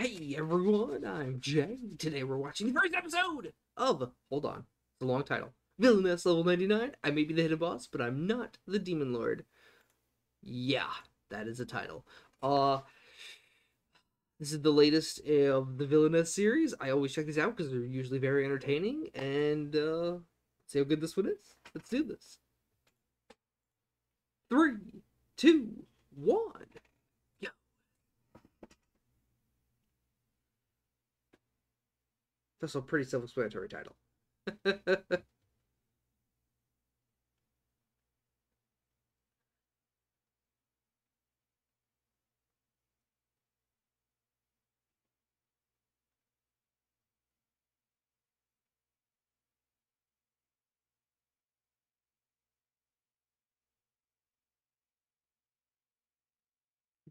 Hey everyone, I'm Jay. Today we're watching the first episode of, hold on, it's a long title. Villainess level 99. I may be the hidden boss, but I'm not the demon lord. Yeah, that is a title. Uh, this is the latest of the Villainess series. I always check these out because they're usually very entertaining. And uh, see how good this one is. Let's do this. Three, two, one. That's a pretty self-explanatory title.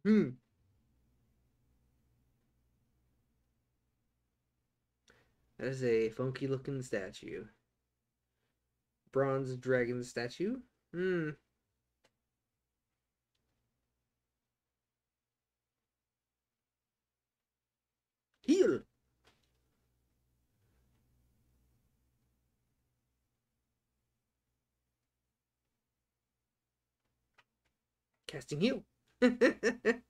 Hmm. That is a funky looking statue. Bronze dragon statue. Hmm. Heal. Casting heal.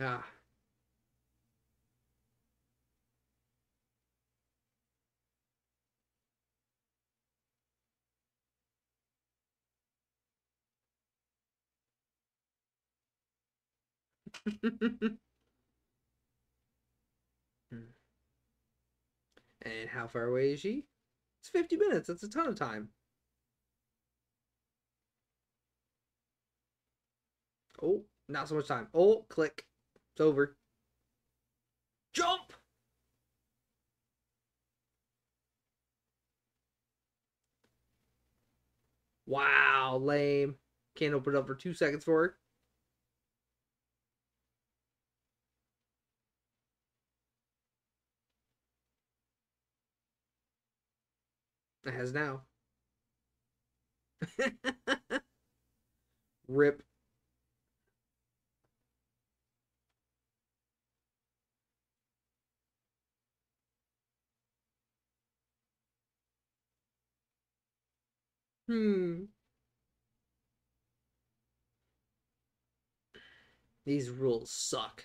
ah. And how far away is she? It's 50 minutes. That's a ton of time. Oh, not so much time. Oh, click. It's over. Jump! Wow, lame. Can't open it up for two seconds for her. It has now. Rip. Hmm. These rules suck.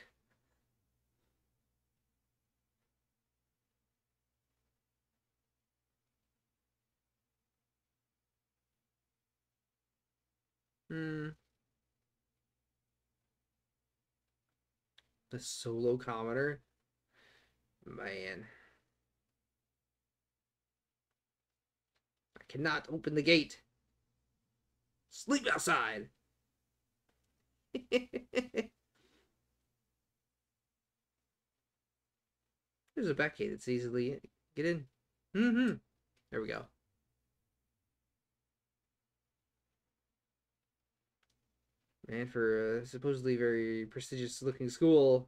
Hmm. The solo commoner. Man. Cannot open the gate. Sleep outside. There's a back gate that's easily get in. Mm-hmm. There we go. Man, for a supposedly very prestigious looking school,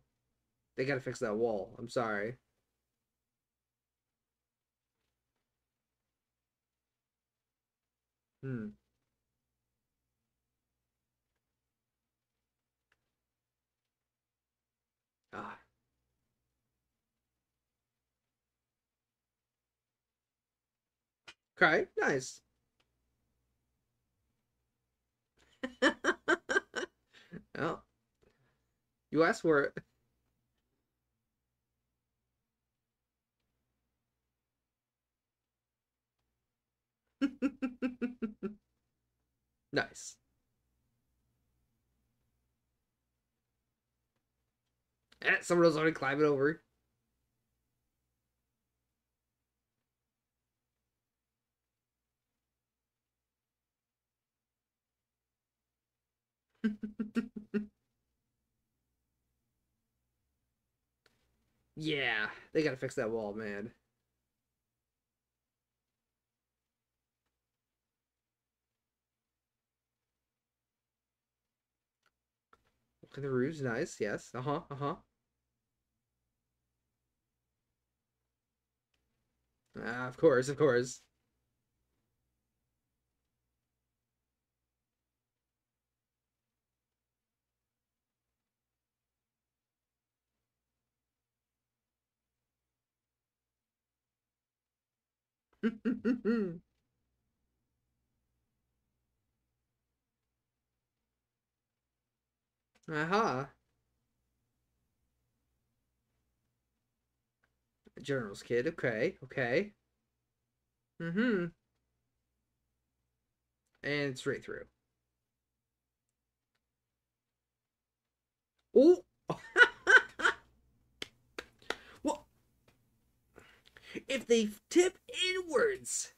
they gotta fix that wall. I'm sorry. Hmm. Ah. Okay, nice. well, you asked for it. nice. Eh, someone else already climbing over. yeah, they gotta fix that wall, man. At the roofs, nice, yes. Uh-huh, uh-huh. Ah, of course, of course. Aha. General's kid. Okay, okay. Mm-hmm. And straight through. Oh! well, if they tip inwards,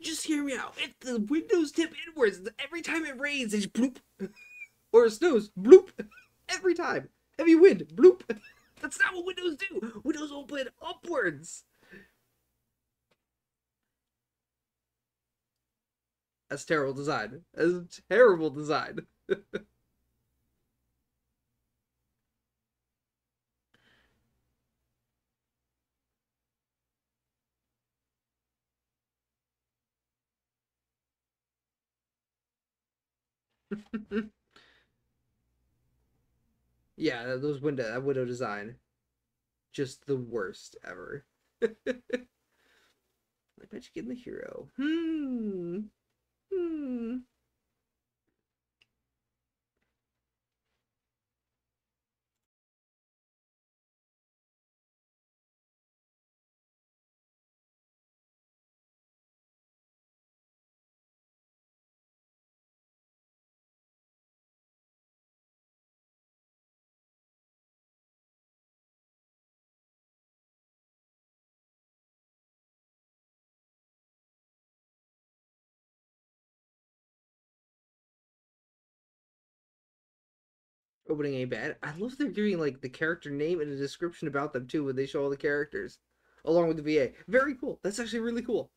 just hear me out. If the windows tip inwards, every time it rains, it's bloop. or it snows, bloop. Every time. Heavy wind, bloop. That's not what windows do. Windows open upwards. That's terrible design. That's terrible design. yeah, those window that window design, just the worst ever. I bet you getting the hero. Hmm. Hmm. Opening a bad. I love they're giving like the character name and a description about them too when they show all the characters along with the VA. Very cool. That's actually really cool.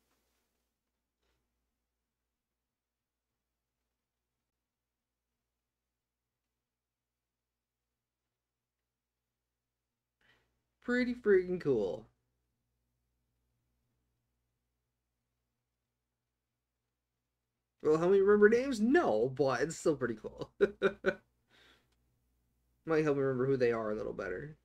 Pretty freaking cool. Well, help me remember names? No, but it's still pretty cool. Might help me remember who they are a little better.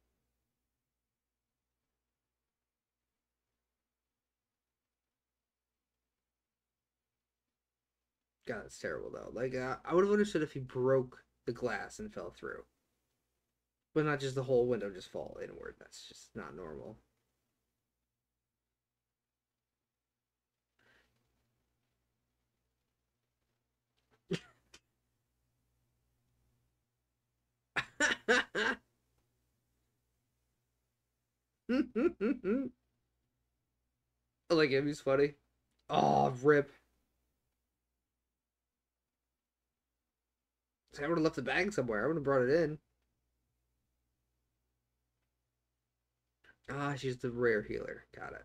God, that's terrible though. Like, uh, I would have understood if he broke the glass and fell through, but not just the whole window just fall inward. That's just not normal. I like him. He's funny. Oh, rip. I would have left the bag somewhere. I would have brought it in. Ah, she's the rare healer. Got it.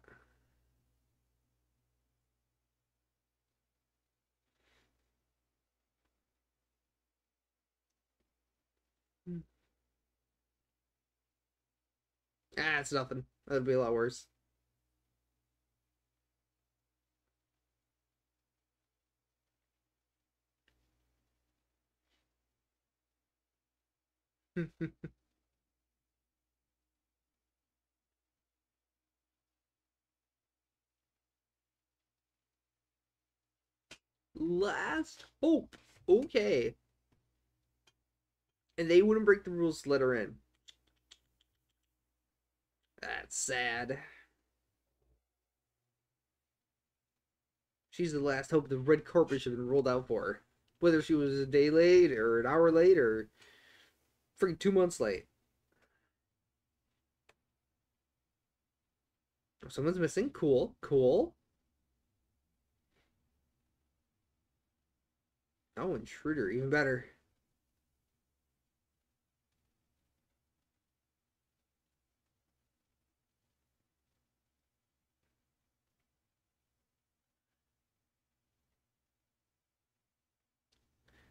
Ah, it's nothing. That'd be a lot worse. Last hope. Okay. And they wouldn't break the rules to let her in. That's sad. She's the last hope the red carpet should have been rolled out for her. Whether she was a day late or an hour late or freaking two months late. Someone's missing. Cool. Cool. Oh, intruder. Even better.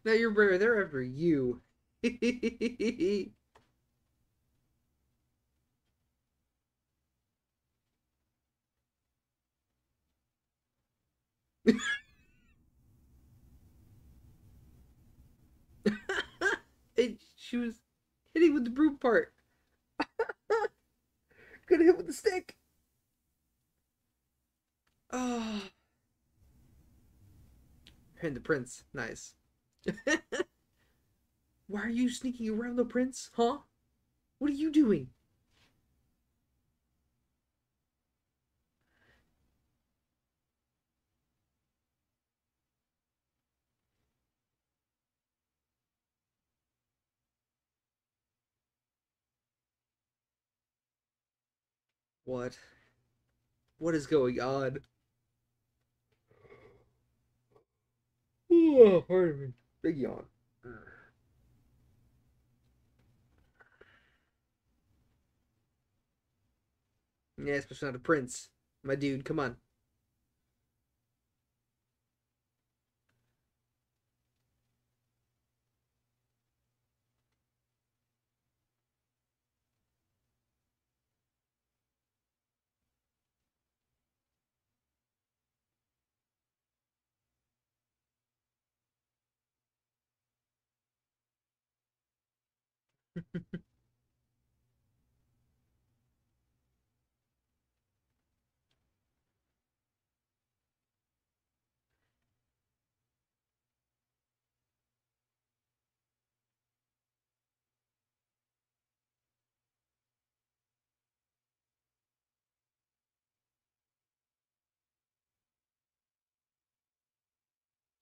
No, you're brave. They're after you. she was hitting with the brute part. Could hit with the stick. Oh. And the prince. Nice. Why are you sneaking around the prince? Huh? What are you doing? What? What is going on? Oh, pardon me. Big yawn. Mm. Yeah, especially not a prince. My dude, come on.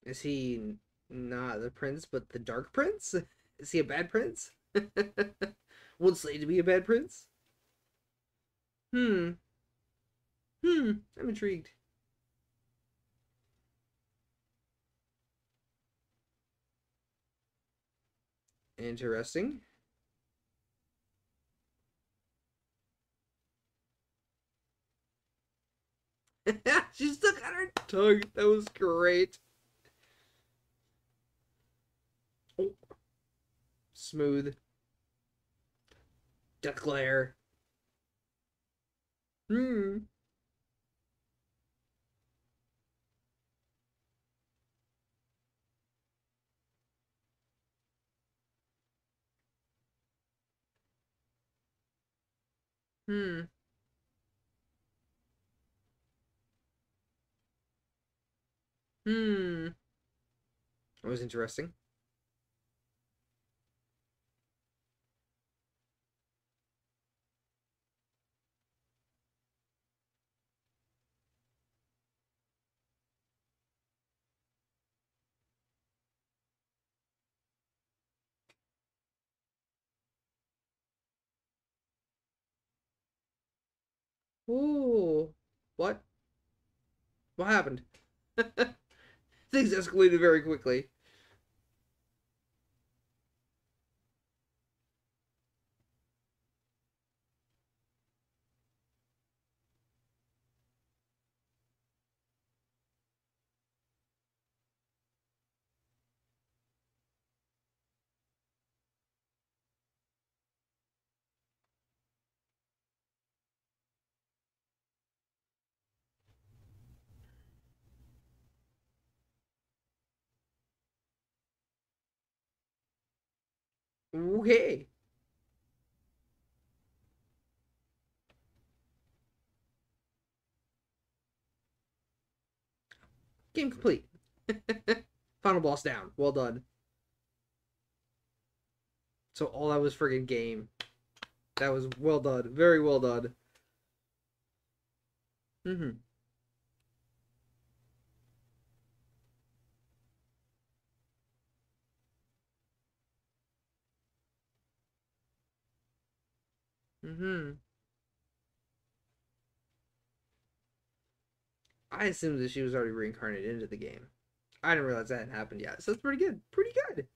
Is he not the prince, but the dark prince? Is he a bad prince? Would Slade be a bad prince? Hmm. Hmm. I'm intrigued. Interesting. she stuck out her tongue. That was great. Oh. Smooth. Declare. Hmm. Hmm. Hmm. That was interesting. Ooh. What? What happened? Things escalated very quickly. Okay. Game complete. Final boss down. Well done. So all that was friggin' game. That was well done. Very well done. Mm-hmm. Mm-hmm. I assumed that she was already reincarnated into the game. I didn't realize that hadn't happened yet. So that's pretty good. Pretty good.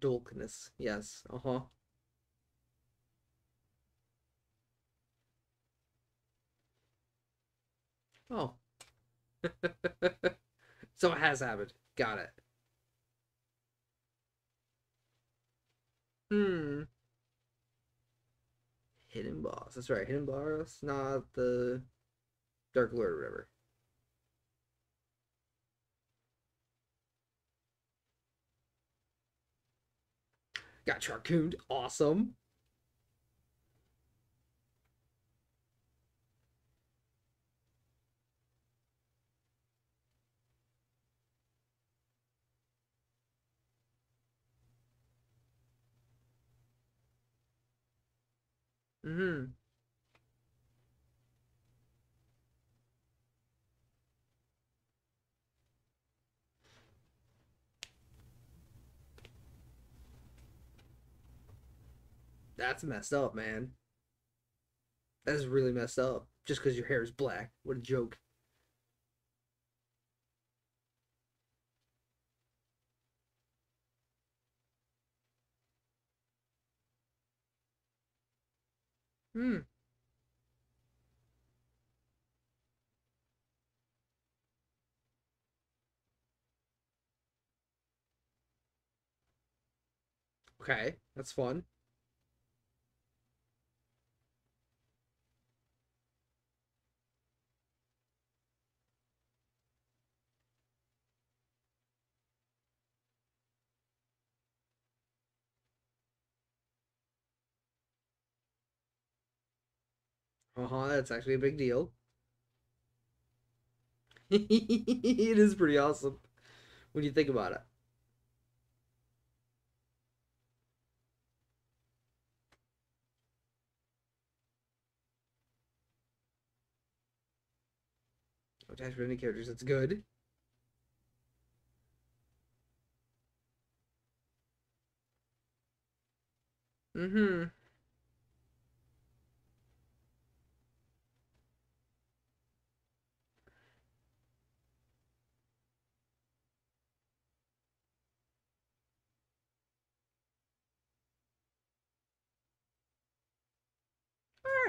Dolkness. Yes. Uh-huh. Oh. so it has happened. Got it. Hmm. Hidden boss. That's right, hidden boss, not the Dark Lord or whatever. Got Charcooned. Awesome. Mm-hmm. That's messed up, man. That is really messed up. Just because your hair is black. What a joke. Hmm. Okay, that's fun. Uh-huh, that's actually a big deal. it is pretty awesome when you think about it. Attach with any characters, that's good. Mm-hmm.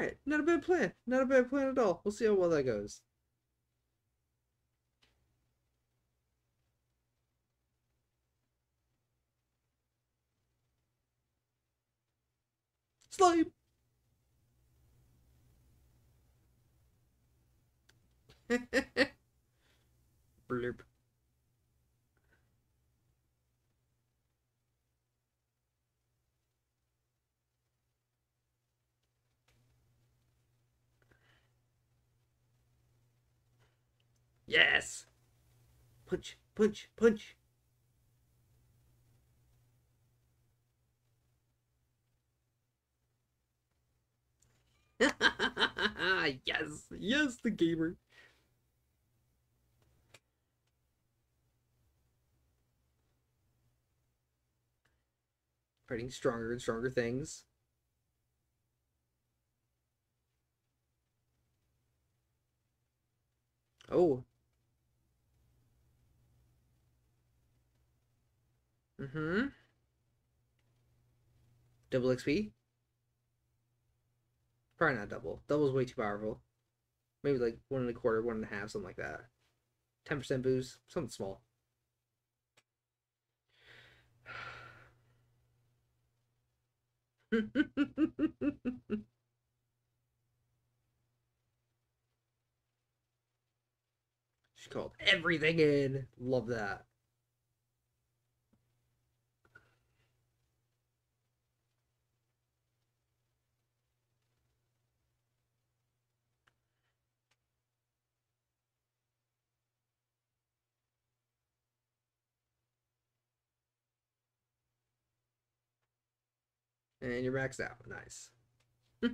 Alright, not a bad plan. Not a bad plan at all. We'll see how well that goes. Slime! Blurb. Yes! Punch, punch, punch. yes, yes, the gamer. Fighting stronger and stronger things. Oh. Mm-hmm. Double XP? Probably not double. Double's way too powerful. Maybe like one and a quarter, one and a half, something like that. 10% boost, something small. she called everything in. Love that. And you're maxed out. Nice. I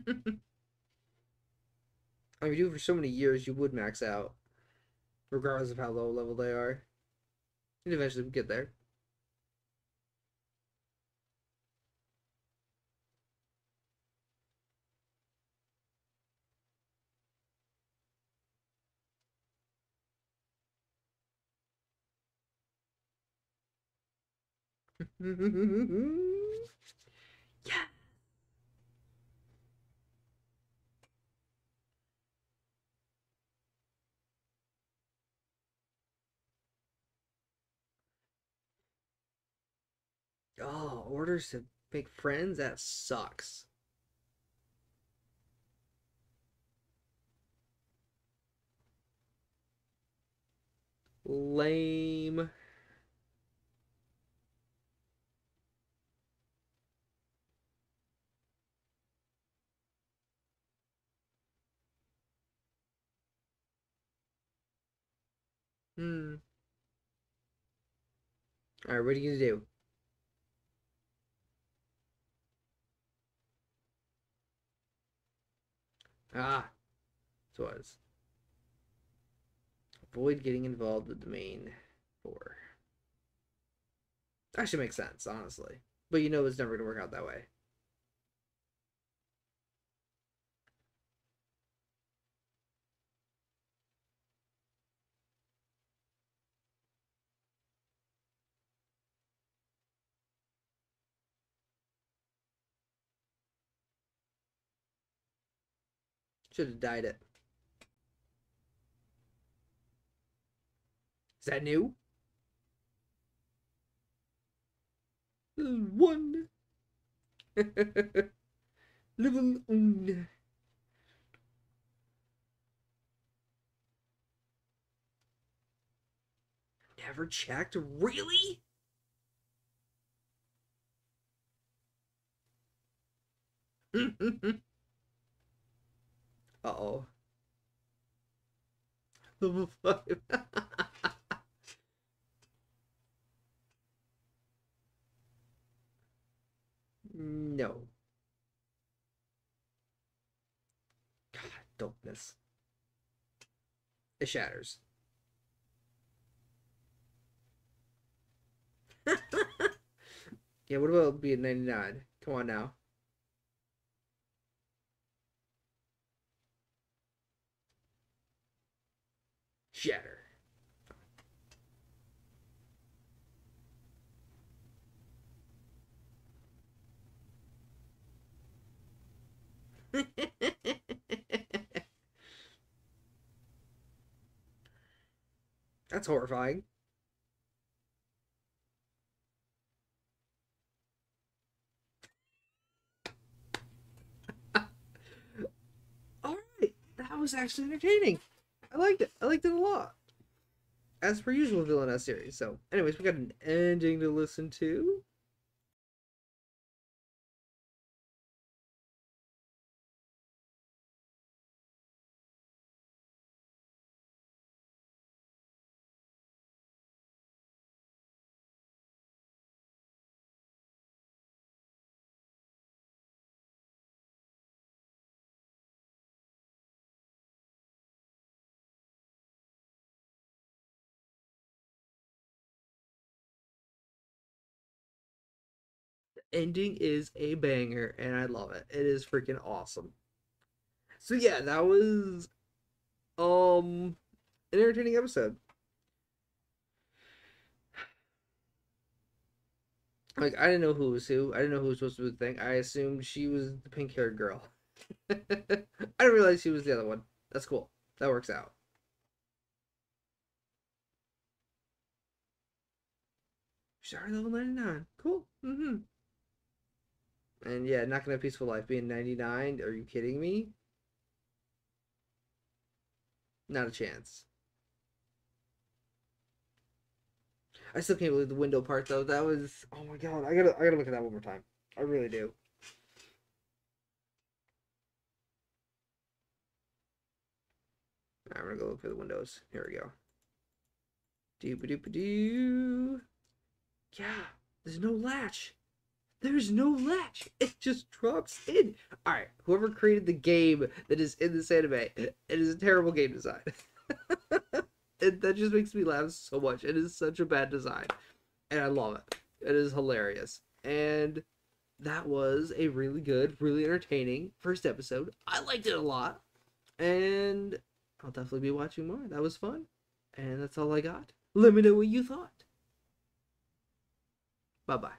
mean, you do it for so many years, you would max out, regardless of how low level they are. And eventually we get there. orders to make friends? That sucks. Lame. Hmm. Alright, what are you gonna do? Ah, this was. Avoid getting involved with the main four. Actually makes sense, honestly. But you know it's never gonna work out that way. Should have dyed it. Is that new? One. Level one. Never checked? Really? Uh-oh. Level 5. no. God, dopeness. It shatters. yeah, what about being 99? Come on now. Shatter. That's horrifying. All right, that was actually entertaining. I liked it. I liked it a lot. As per usual, Villainess series. So, anyways, we got an ending to listen to. Ending is a banger and I love it. It is freaking awesome. So yeah, that was um an entertaining episode. Like I didn't know who was who. I didn't know who was supposed to be the thing. I assumed she was the pink haired girl. I didn't realize she was the other one. That's cool. That works out. Sorry, level 99. Cool. Mm-hmm. And yeah, not gonna have peaceful life being 99. Are you kidding me? Not a chance. I still can't believe the window part though. That was oh my god. I gotta I gotta look at that one more time. I really do. I'm gonna go look for the windows. Here we go. Doop doop doo. Yeah, there's no latch. There's no latch. It just drops in. All right, whoever created the game that is in this anime, it is a terrible game design. it, that just makes me laugh so much. It is such a bad design, and I love it. It is hilarious, and that was a really good, really entertaining first episode. I liked it a lot, and I'll definitely be watching more. That was fun, and that's all I got. Let me know what you thought. Bye bye.